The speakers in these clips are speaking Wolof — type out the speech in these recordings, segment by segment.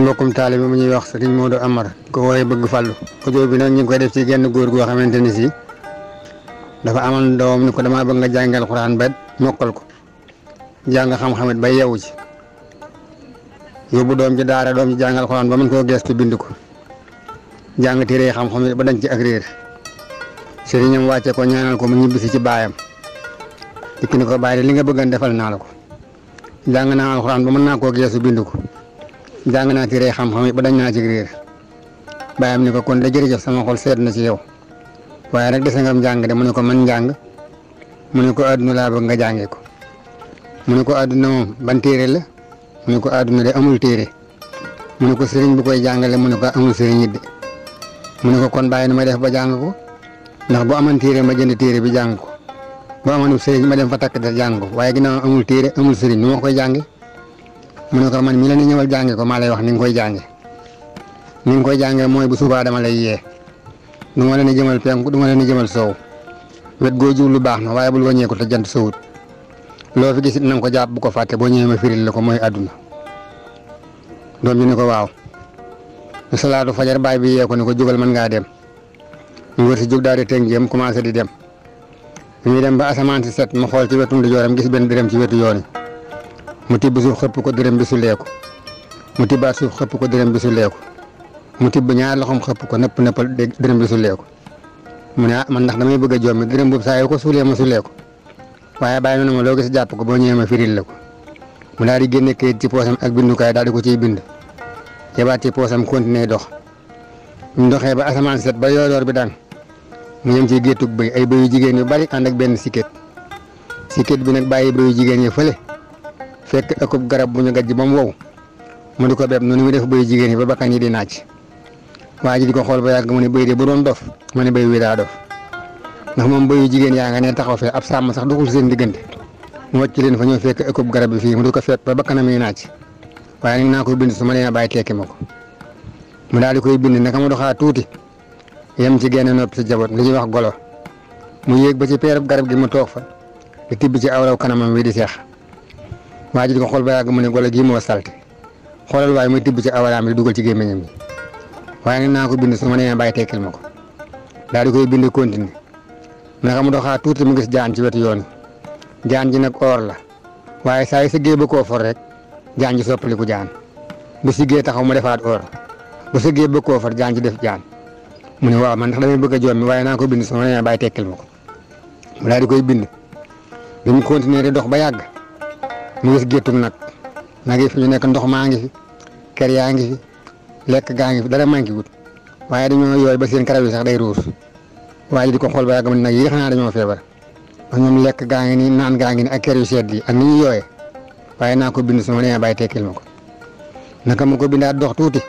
mbokkum taalibe mu ñuy wax sëriñ Modou Amar ko wooye bëgg fàllu audio bi nag ñu ngi koy def ci genn góor goo xamante ni si dafa amoon doom ni ko damaa bëgg nga jàngal xuraan ba mokkal ko jàng xam-xamit ba yeewu ci yóbbu doom ji daara doom ji jàngal xuraan ba mën koo gestu bind ko jàng téere xam-xam yi ba dañ ci ak réer sëriñam wàcce ko ñaanal ko mu ñibbisi ci baayam dikk ni ko bàyyi li nga bëggan defal naa la ko jàng naa alxuraan ba mën naa koo geesu bind ko jàng naa téere xam-xam yi ba dañ naa ci réer baayam ni ko kon da jërëjëf sama xol seet na ci yow waaye nag dese nga am jàng de mu ne ko man jàng mu ne ko àdduna laa bëgg nga jàngee ko mu ne ko àdduna moom ban téere la mu ne ko àdduna de amul téere mu ne ko sëriñ bu koy jàngale mu ne ko amul sëriñ it de mu ne ko kon bàyyi na ma def ba jàng ko ndax bu amoon téere ma jënd téere bi jàng ko bu amoon sëriñ ma dem fa takk da jàng ko waaye ginnaaw amul téere amul sëriñ nu ma koy jànge mu ne ko man mi la ni ñëwal jànge ko maa lay wax ni nga koy jànge ni nga koy jànge mooy bu subaa dama lay yee du ma leen a jëmal penku du ma leen a jëmal soow wet goo jiw lu baax na waaye bul wàññeeku te jant sowut loo fi gis it na nga ko jàpp bu ko fàtte boo ñëwee ma firil la ko mooy àdduna doom ji ni ko waaw ñu salaatu fajar baay bi yee ko ni ko jógal mën ngaa dem ngóor si jóg daal di teg jéem commencé di dem bi muy dem ba asamaan si set mu xool ci wetum di jooram gis benn dërëm ci wetu yoon yi mu tibb suuf xëpp ko dërëm bi su leeku mu tibbaat suuf xëpp ko dërëm bi su leeku mu tibb ñaar loxoom xëpp ko nëpp nëppal dé- dërëm bi su leeku mu ne ah man ndax damay bëgg a jommi dërëm boobu saa yoo ko suulee ma suulee ko waaye bàyyi ma ne ma loo gis jàpp ko boo ñëwee ma firil la ko mu daal di génne kayit ci poosam ak bindukaay daal di ko ciy bind yebaat ci poosam continuer dox ñu doxee ba asamaan set ba yoor-yoor bi daan mu ñëm ci géttug bëy ay bëyu jigéen yu bari ànd ak benn sikket sikket bi nag bàyyi bëyu jigéen yi fële fekk akub garab bu ñu gajj ba mu wow mu di ko beeb noonu mu def bëyu jigéen yi ba bakkan yi di naaj waa ji di ko xool ba yàgg mu ne béy de bu doon dof ma ne béy wi daa dof ndax moom béyu jigéen yaa nga ne taxaw fee ab sàmm sax doxul seen diggante mu wàcc leen fa ñëw fekk écope garab bi fii mu di ko fepp ba bakkanam yi naaj waaye nag naa koy bind su ma leen a bàyyi tekki ma ko mu daal di koy bind naka ma doxaa tuuti yem ci genn nopp si jaboot li ñuy wax golo mu yéeg ba ci peerab garab gi mu toog fa di tibb ci awraw kanamam wi di seex waa ji di ko xool ba yàgg mu ne golo gii moo salte xoolal waaye muy tibb ci awalaam di dugal ci gémmiñam bi waaye nag naa ko bind su ma nee bàyyi tekkil ma ko daal di koy bind continuer naka mu doxaa tuuti mu gis jaan ci wetu yoon jaan ji nag or la waaye saa yu sëggee ba koo for rek jaan ji soppaliku jaan bu siggee taxaw mu defaat or bu sëggee ba koo for jaan ji def jaan mu ne waaw man ndax damay bëgg a jommi waaye naa ko bind su ma nee bàyyi tekkil ma ko mu daal di koy bind bi mu continuer di dox ba yàgg mu gis géttum nag nag yi fi ñu nekk ndox maa ngi fi kër yaa ngi fi lekk gaa ngi fi dara manqué wut waaye dañoo yooy ba seen karaw yi sax day ruur waa ji di ko xool ba yàgg mu ne nag yi xanaa dañoo feebar ndax ñoom lekk gaa ngi nii naan gaa ngi nii ak kër yu sedd yi ak ni ñu yooyee waaye naa ko bind su ma demee bàyyi tekkil ma ko naka ma ko bindaat dox tuuti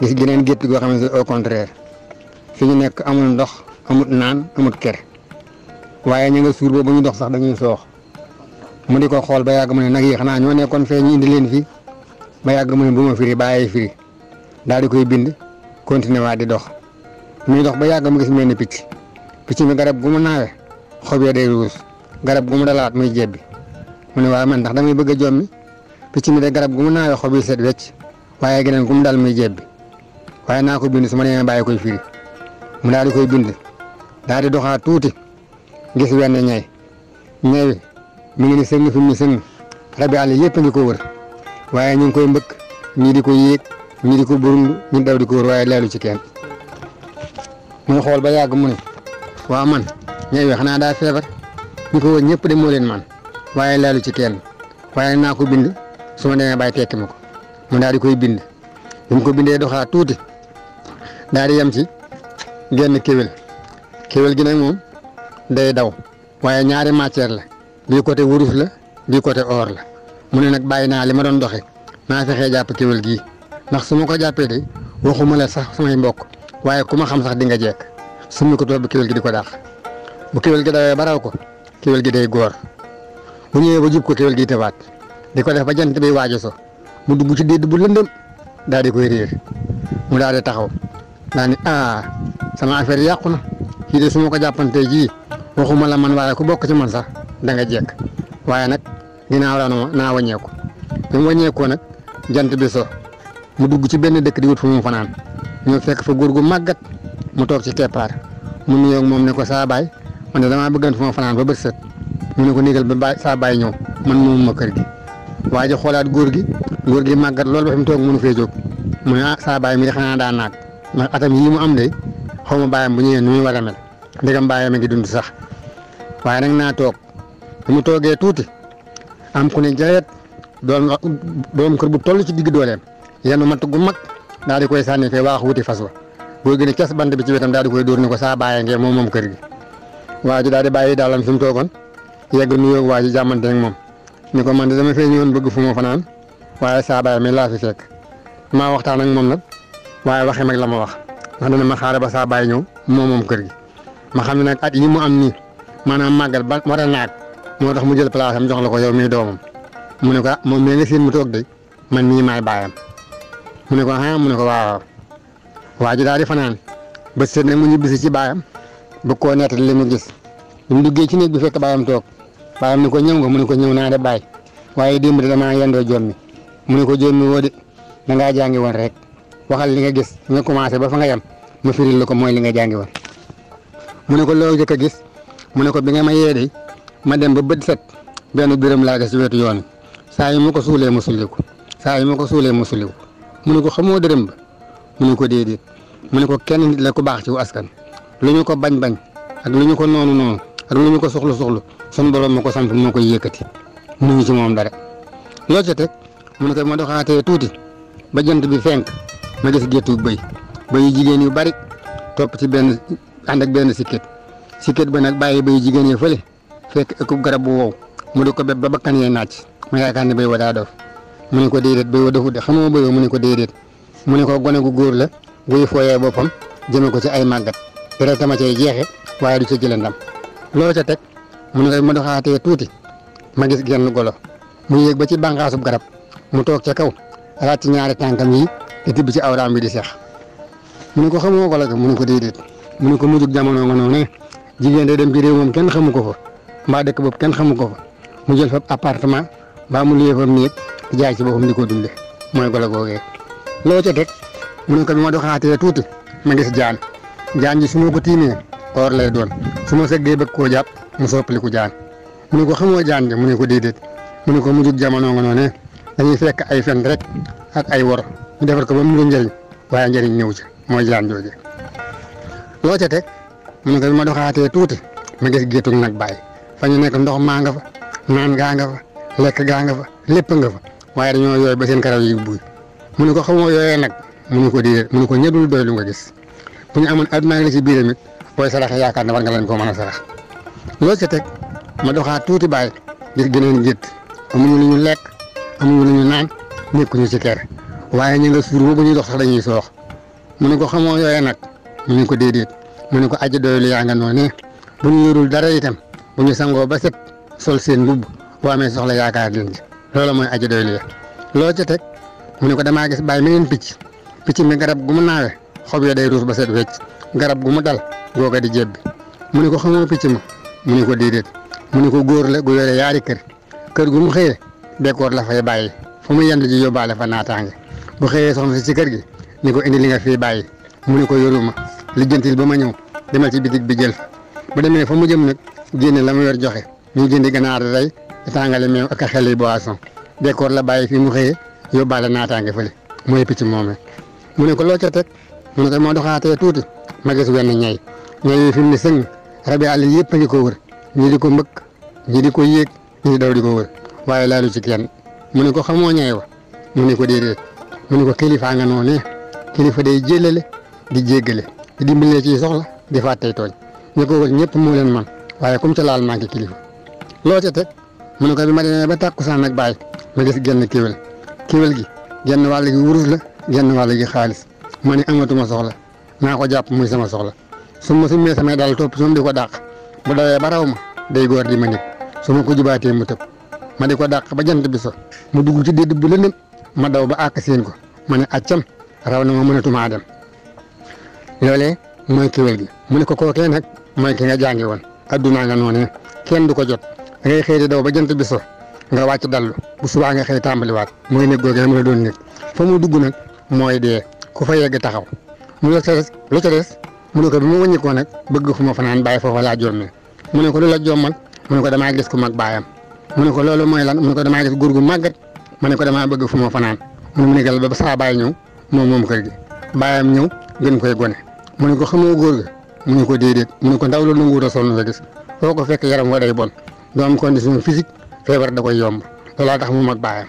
gis geneen gétt goo xam ne au contraire fi ñu nekk amul ndox amut naan amut kër waaye ñu nga suur boobu ñu dox sax dañuy soox mu di ko xool ba yàgg mu ne nag yi xanaa ñoo nekkoon fee ñu indi leen fi ba yàgg mu ne bu ma firi bàyyee firi daal di koy bind continuer waa di dox muy dox ba yàgg mu gis mel ni picc picc mi garab gu mu naawe xob ya day ruus garab gu mu dalaat muy jebbi mu ne waaye man ndax damay bëgg a jommi picc mi de garab gu mu naawe xob yi set wecc waaye geneen ku mu dal muy jebbi waaye naa ko bind su ma demee bàyyi koy firi mu daal di koy bind daal di doxaat tuuti gis wenn ñay ñay wi mi ngi ni sëng fi mu ni sëng rabi àll yëpp a ngi ko wër waaye ñu ngi koy mbëkk ñii di ko yéeg ñii di ko burundu ñi daw di ko wër waaye leelu ci kenn muy xool ba yàgg mu ne waaw man ñay wi xanaa daa feebar ñi ko wër ñëpp de moo leen man waaye laalu ci kenn waaye nag naa ko bind su ma demee bàyyi tekki ma ko mu daal di koy bind bi mu ko bindee doxaa tuuti daal di yem ci genn kéwél kéwél gi nag moom day daw waaye ñaari matière la bii côté wurus la bii côté or la mu ne nag bàyyi naa li ma doon doxe naa fexee jàpp kéwél gii ndax su ma ko jàppee de waxuma la sax samay mbokk waaye ku ma xam sax di nga jekk summi ko toog bu kéwél gi di ko dàq bu kéwél gi dawee ba raw ko kéwél gi day góor bu ñëwee ba jub ko kéwél gi tëbaat di ko def ba jant bi waajo so mu dugg ci dédd bu lëndëm daal di koy réer mu daal di taxaw naa ni ah sama affaire yàqu na kii de su ma ko jàppantee ji waxuma la man waaye ku bokk ci man sax da nga jekk waaye nag ginnaaw la noo naa wàññeeku bi mu wàññeekoo nag jant bi so mu dugg ci benn dëkk di wut fu mu fanaan ñoo fekk fa góor gu màggat mu toog ci keppaar mu nuyoo moom ne ko saa baay man de damaa bëggoon fu ma fanaan ba bët set mu ne ko négal ba baay saa baay ñëw man moomu ma kër gi waa ji xoolaat góor gi góor gi màggat loolu ba fi mu toog mënu fee jóg mu ne ah saa baay mi de xanaa daa naag ndax atam yii mu am de xaw ma baayam bu ñëwee nu muy war a mel ndegam baayam a ngi dund sax waaye nag naa toog bu mu toogee tuuti am ku ne jayet doon wax borom kër bu toll ci digg dooleem yenn matt gu mag daal di koy sànni fee waax wuti fas wa boo gën a cas bant bi ci wetam daal di koy dóor ni ko saa bàyyee ngeen moom moom kër gi waa ji daal di bàyyi daalam fi mu toogoon yegg nuyoo waa ji jàmmanteeg moom ni ko man de dama fee ñëwoon bëgg fu ma fanaan waaye saa baay mi laa fi fekk maa waxtaan ak moom nag waaye waxee mag la ma wax ndax dana ma xaare ba saa baay ñëw moom moom kër gi ma xam ne nag at yi mu am nii maanaam màggal ba war a naat moo tax mu jël place am jox la ko yow mii doomam mu ne ko ah moom mii nga seen mu toog de man mii maay baayam mu ne ko ah mu ne ko waaw waa ji daal di fanaan ba seet nag mu ñibbisi ci baayam bu koo nettali li mu gis bi mu duggee ci néeg bi fekk baayam toog baayam ni ko ñëw nga mu ne ko ñëw naa de baay waaye démb de damaa yendoo jommi mu ne ko jommi woo de da ngaa jàngi woon rek waxal li nga gis nga commencé ba fa nga yem ma firil la ko mooy li nga jàngi woon mu ne ko loo jëkk a gis mu ne ko bi nga ma yee de ma dem ba bët set benn dërëm laa gis ci wetu yoon wi saa yi ma ko suulee ma sulliku saa yi ma ko suulee ma sulliku mu ne ko xamoo dërëm ba mu ne ko déedéet mu ne ko kenn nit la ku baax ci wu askan lu ñu ko bañ bañ ak lu ñu ko noonu noonu ak lu ñu ko soxlu soxlu sun borom ma ko samp moo koy yëkkati mu ngi ci moom dara loo ca teg mu ne ko ma doxaatee tuuti ba jant bi fenk ma gis géttu bëy bëy jigéen yu bari topp ci benn ànd ak benn sikket sikket ba nag bàyyi bëy jigéen yi fële fekk ëkkub garab bu wow mu di ko béb ba bakkan yee naaj mu yaakaar ne béy wa daa dof mu ne ko déedéet béy wa dofu de xamoo béy wa mu ne ko déedéet mu ne ko gone gu góor la guy fooyee boppam jëme ko ci ay màggat dara tama cay jeexe waaye du ca jële ndam loo ca teg mu ne ko ma doxaatee tuuti ma gis genn golo mu yéeg ba ci bànqaasub garab mu toog ca kaw raat ci ñaari tànkam yi di tibb ci awraam bi di seex mu ne ko xamoo golo ga mu ne ko déedéet mu ne ko mujjug jamono nga noonu jigéen day dem ci réew moom kenn xamu ko fa mbaa dëkk boobu kenn xamu ko fa mu jël fa appartement mbaa mu luyee fa néeg di jaay ci boppam di ko dunde mooy golo googee loo ca teg mu ne ko bi ma doxaatee tuuti ma gis jaan jaan ji su ma ko tiimee or lay doon su ma sëggee bëgg koo jàpp mu soppaliku jaan mu ne ko xamoo jaan ji mu ne ko déedéet mu ne ko mujjug jamono nga noonee dañuy fekk ay fen rek ak ay wor ñu defar ko ba mu njëriñ waaye njëriñ ñëw ci mooy jaan jooje loo ca teg mu ne ko bi ma doxaatee tuuti ma gis gétug nag bàyyi fa ñu nekk ndox maa nga fa naan gaa nga fa lekk gaa nga fa lépp nga fa waaye dañoo yooy ba seen karaw yi buy mu ne ko xamoo yooyee nag mu ne ko déedéet mu ne ko ñëdul doy lu nga gis bu ñu amoon àdduna ak li ci biiram it booy sarax yaakaar ne war nga leen koo mën a sarax loolu ca teg ma doxaat tuuti bàyyi ngir gëneen gétt amuñu lu ñu lekk amuñu lu ñu naan nekkuñu ci kër waaye ñu nga suur boobu ñuy dox sax dañuy soox mu ne ko xamoo yooya nag mu ne ko déedéet mu ne ko aji doylu yaa nga noonee bu ñu yorul dara itam bu ñu sangoo ba set sol seen mbubb boo amee soxla yaakaar leen ci loolu mooy aji doylu ya loo ca teg mu ne ko damaa gis bàyyi meneen picc picc mi garab gu mu naawe xob ya day ruus ba set wecc garab gu mu dal googa di jebbi mu ne ko xamoo picc ma mu ne ko déedéet mu ne ko góor la gu yore yaari kër kër gu mu xëyee bekkoor la fay bàyyi fu mu yendu ji yóbbaale fa naataange bu xëyee soxna si ci kër gi ni ko indi li nga fii bàyyi mu ne ko yoruma lijjantil ba ma ñëw demal ci bitig bi jël bu demee fa mu jëm nag génne la mu yor joxe ñu jëndi ganaar rey di tàngale meew ak a xel yi boisson bekkoor la bàyyi fi mu xëyee yóbbaale naataange fële mooy picc moomee mu ne ko loo ca teg mu ne ko moo doxaatee tuuti ma gis wenn ñay ñay yi fi mu ne sëng rabi àll yëpp a ngi ko wër ñu di ko mbëkk ñi di ko yéeg ñi di daw di ko wër waaye laalu ci kenn mu ne ko xamoo ñay wa mu ne ko déedéet mu ne ko kilifaa nga noonee kilifa day jéllale di jéggale di dimbalee ci soxla di fàttey tooñ ñu ko wër ñëpp moo leen man waaye comme ca laal maa ngi kilifa loo ca teg mu ne ko bi ma demee ba tàkkusaan nag bàyyi ma gis genn kéwél kéwél gi genn wàll gi wurus la genn wàll gi xaalis ma ne amatuma soxla naa ko jàpp muy sama soxla su ma si mee samay daal topp soom di ko dàq bu dawee ba raw ma day góor di ma nit su ma ko jubaatee mu tëb ma di ko dàq ba jant bi so mu dugg ci dédd bu lëndëm ma daw ba àkk seen ko ma ne accam raw na ma mënatumaa dem loolee mooy kéwél gi mu ne ko kookee nag mooy ki nga jàngi woon addunaa nga noonee kenn du ko jot da ngay xëy di daw ba jant bi so nga wàcc dallu bu subaa nga xëy tàmbaliwaat mooy nekk googee mu la doon nekk fa mu dugg nag mooy dee ku fa yegg taxaw mu la ca des lu ca des mu ne ko bi ma wëññi ko nag bëgg fu ma fanaan bàyyi foofa laa jomme mu ne ko lu la jommal mu ne ko damaa gis ku mag baayam mu ne ko loolu mooy lan mu ne ko damaa gis góor gu màggat ma ne ko damaa bëgg fu ma fanaan mu ne mu nekkal ba saa baay ñëw moom moom kër gi baayam ñëw gën koy gone mu ne ko xamoo góor ga mu ne ko déedéet mu ne ko ndaw la nanguwut a sonn nga gis foo ko fekk yaram wa day bon du am condition physique feebar da koy yomb loolaa tax mu mag baayam